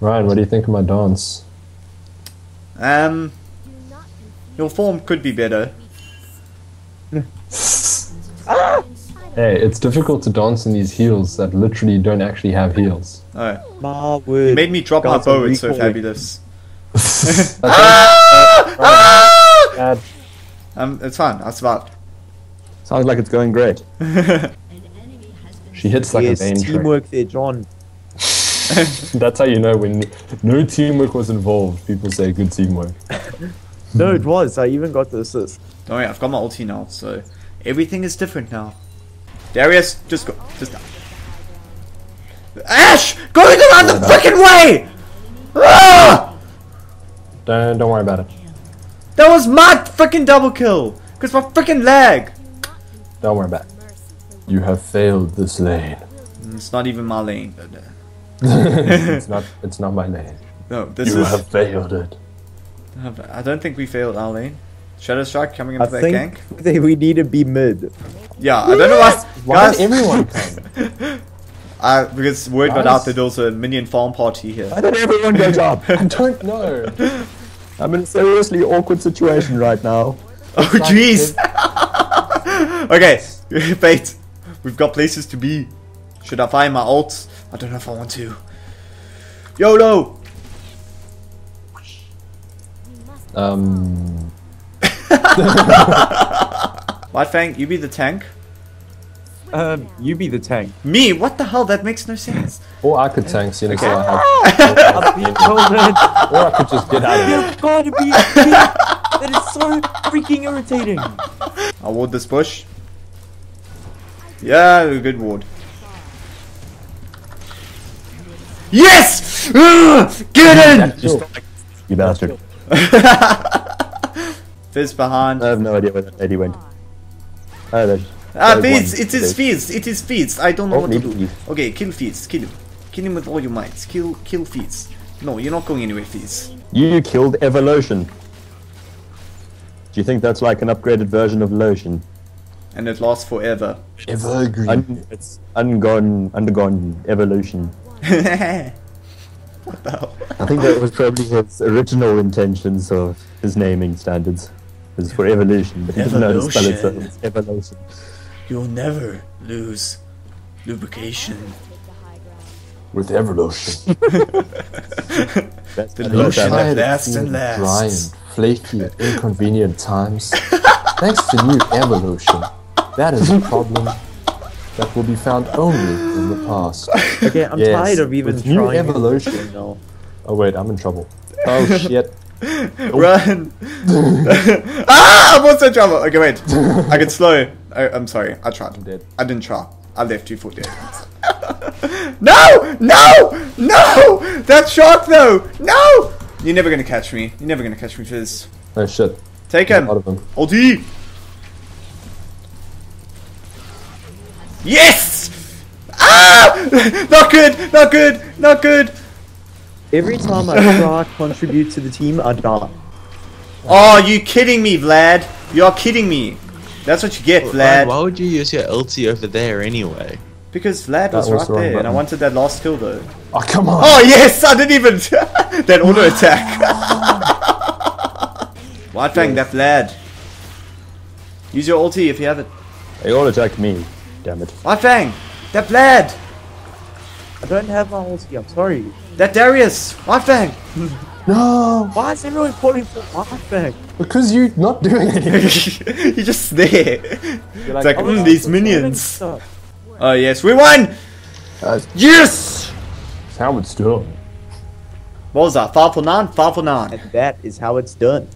Ryan, what do you think of my dance? Um, your form could be better. Hey, it's difficult to dance in these heels that literally don't actually have heels. Oh, My word. made me drop my Guys, bow. I'm It's so recalling. fabulous. Ah! Bad. Um, it's fine. I survived. Sounds like it's going great. She hits like yes, a vein trick. teamwork there, John. That's how you know when no teamwork was involved. People say good teamwork. No, it was. I even got the assist. Don't worry, I've got my ulti now, so everything is different now. Darius, just go. Just Ash! Going around the freaking way! Ah! Don't don't worry about it. That was my freaking double kill! Because my freaking lag! Don't worry about it. You have failed this lane. It's not even my lane. But, it's not it's not my name. No, this You is. have failed it. I don't think we failed our lane. Shadow Strike coming into I that think gank. that we need to be mid. Yeah, I don't know why. Why Guys, did everyone come? uh, because word got out that there was a minion farm party here. Why did everyone go up? I don't know. I'm in a seriously awkward situation right now. Oh jeez! okay, wait. We've got places to be. Should I find my ult? I don't know if I want to. YOLO! Um, White Fang, you be the tank. Um, you be the tank. Me? What the hell? That makes no sense. or I could tank seeing as Okay. though I I've been told or I could just get out of it. You've got to be kidding. That is so freaking irritating. I'll ward this bush. Yeah, good ward. Yes! Ugh, get in! Sure. You bastard. Fizz behind. I have no idea where that lady went. Oh, there's. Ah, Fizz! It is Fizz! It is Fizz! I don't know Oh, what to do. Fizz. Okay, kill Fizz. Kill him. Kill him with all your might. Kill, kill Fizz. No, you're not going anywhere, Fizz. You killed Evolution. Do you think that's like an upgraded version of Lotion? And it lasts forever. Evergreen. Un- it's ungone, undergone evolution. What the hell? I think that was probably his original intentions of his naming standards. It was for evolution, but he didn't know how to spell it, so Evolution. it's evolution. You'll never lose lubrication. with Everlotion. That's The how lotion that- that lasts and Dry lasts. and flaky at inconvenient times. Thanks to new Evolution. That is a problem that will be found only in the past. Okay, I'm Yes, tired of even with new evolution. now. Oh wait, I'm in trouble. Oh shit. Run! ah! I'm also in trouble. Okay, wait. I can slow. I, I'm sorry. I tried. I'm dead. I didn't try. I left you for dead. no! No! No! That shark though! No! You're never gonna catch me. You're never gonna catch me, Fizz. Oh shit. Take Out him. of him. Ulti! Yes! Ah! Not good! Not good! Not good! Every time I try to contribute to the team, I die. Oh, you kidding me, Vlad? You're kidding me. That's what you get, Ryan, Vlad. why would you use your LT over there anyway? Because Vlad was, was right the wrong there, and I wanted that last kill though. Oh come on. Oh yes, I didn't even that auto attack. White Fang, that Vlad. Use your ulti if you have it. They all attacked me. Damn it. White Fang, that Vlad, I don't have my ulti, I'm sorry. that Darius. My Fang. No. Why is everyone calling for my Fang? Because you're not doing anything. You're just there. You're It's like, oh, mm, these minions. Stuff. Oh yes, we won. uh, Yes. Howard still. What was that? Five for nine. Five for nine. And that is how it's done.